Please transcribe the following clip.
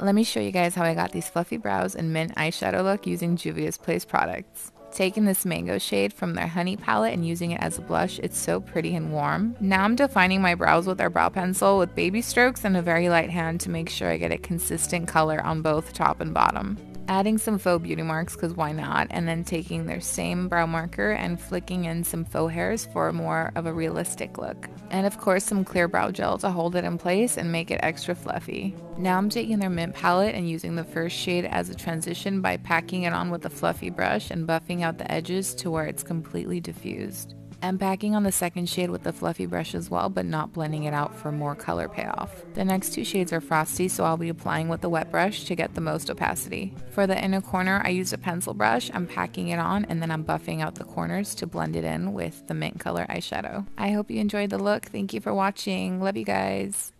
Let me show you guys how I got these fluffy brows and mint eyeshadow look using Juvia's Place products. Taking this mango shade from their honey palette and using it as a blush, it's so pretty and warm. Now I'm defining my brows with our brow pencil with baby strokes and a very light hand to make sure I get a consistent color on both top and bottom adding some faux beauty marks because why not, and then taking their same brow marker and flicking in some faux hairs for more of a realistic look. And of course, some clear brow gel to hold it in place and make it extra fluffy. Now I'm taking their mint palette and using the first shade as a transition by packing it on with a fluffy brush and buffing out the edges to where it's completely diffused. I'm packing on the second shade with the fluffy brush as well, but not blending it out for more color payoff. The next two shades are frosty, so I'll be applying with the wet brush to get the most opacity. For the inner corner, I used a pencil brush, I'm packing it on, and then I'm buffing out the corners to blend it in with the mint color eyeshadow. I hope you enjoyed the look. Thank you for watching. Love you guys.